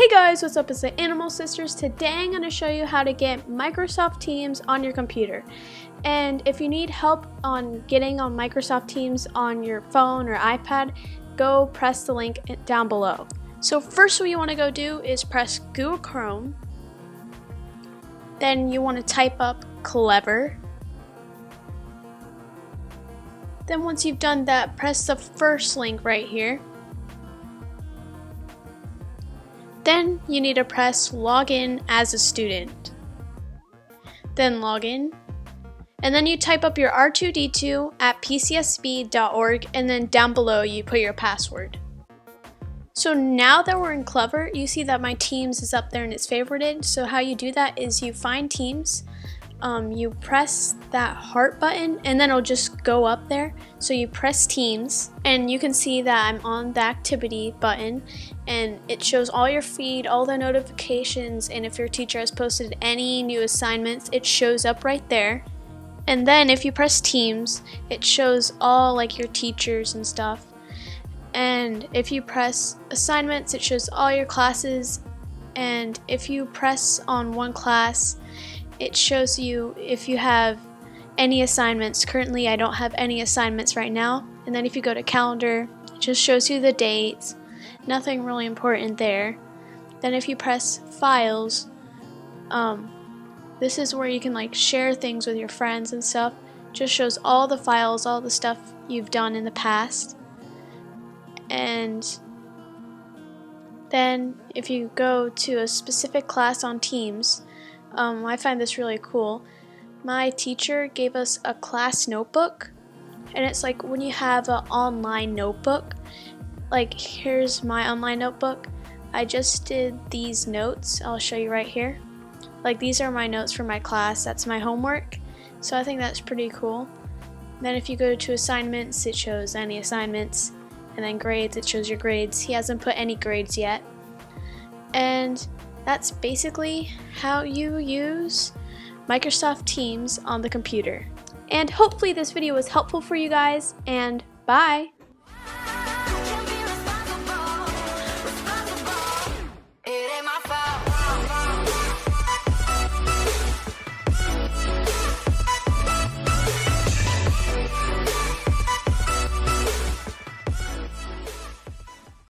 Hey guys, what's up? It's the Animal Sisters. Today I'm going to show you how to get Microsoft Teams on your computer. And if you need help on getting on Microsoft Teams on your phone or iPad, go press the link down below. So first what you want to go do is press Google Chrome. Then you want to type up Clever. Then once you've done that, press the first link right here. Then you need to press login as a student. Then login. And then you type up your R2D2 at pcsb.org and then down below you put your password. So now that we're in Clever, you see that my Teams is up there and it's favorited. So how you do that is you find Teams, um, you press that heart button and then it'll just go up there. So you press Teams and you can see that I'm on the activity button and it shows all your feed, all the notifications, and if your teacher has posted any new assignments, it shows up right there. And then if you press Teams, it shows all like your teachers and stuff. And if you press assignments, it shows all your classes. And if you press on one class, it shows you if you have any assignments. Currently, I don't have any assignments right now. And then if you go to calendar, it just shows you the dates. Nothing really important there. Then if you press files, um, this is where you can like share things with your friends and stuff. Just shows all the files, all the stuff you've done in the past. And then if you go to a specific class on Teams, um, I find this really cool. My teacher gave us a class notebook, and it's like when you have an online notebook. Like, here's my online notebook. I just did these notes. I'll show you right here. Like, these are my notes for my class. That's my homework. So I think that's pretty cool. Then, if you go to assignments, it shows any assignments. And then grades, it shows your grades. He hasn't put any grades yet. And that's basically how you use Microsoft Teams on the computer. And hopefully this video was helpful for you guys, and bye!